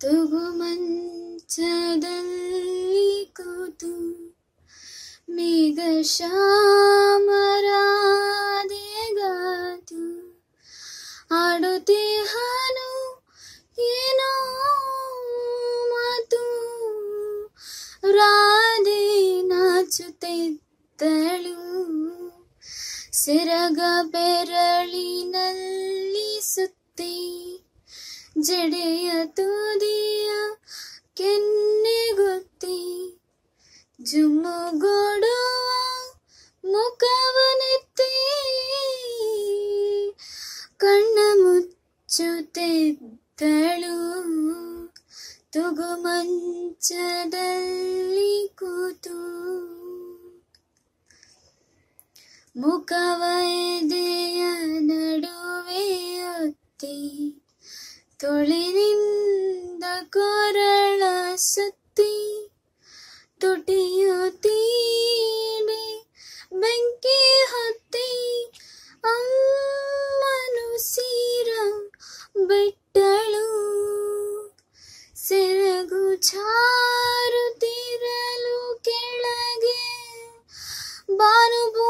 ತೂಗು ಮಂಚದಲ್ಲಿ ಕೂತು ಮೇಘ ಶಾಮರಾದೇಗಾತು ಆಡುತ್ತೇ ಹಾನು ಏನೋ ಮಾತು. ರಾಧೆ ನಾಚುತ್ತಿದ್ದಳು. ಸೆರಗ ಬೆರಳಿನಲ್ಲಿ ಸುತ್ತಿ ಜಡೆಯ ತುದಿಯ ಕೆನ್ನೆಗುತ್ತಿ ಜುಮ್ಮುಗೊಡುವ ಮುಖವನೆತ್ತಿ ಕಣ್ಣ ಮುಚ್ಚುತ್ತಿದ್ದಳು. ತುಗು ಮಂಚದಲ್ಲಿ ಕೂತು ಮುಖವ ತೊಳಿನಿಂದ ಕೊರಳ ಸುತ್ತಿ ತುಟಿಯು ತೀಡಿ ಬೆಂಕಿ ಹೊತ್ತಿ ಅಮ್ಮನು ಸೀರ ಬಿಟ್ಟಳು ಸೆರಗು ಚಾರುತ್ತಿರಲು ಕೆಳಗೆ ಭಾನುಭೂಮಿ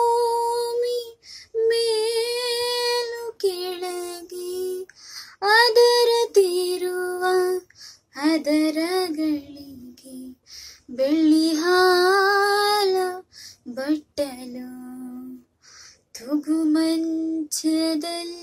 ಅದರಗಳಿಗೆ ಬೆಳ್ಳಿ ಹಾಲ ಬಟ್ಟಲು ತುಗು ಮಂಚದಲ್ಲಿ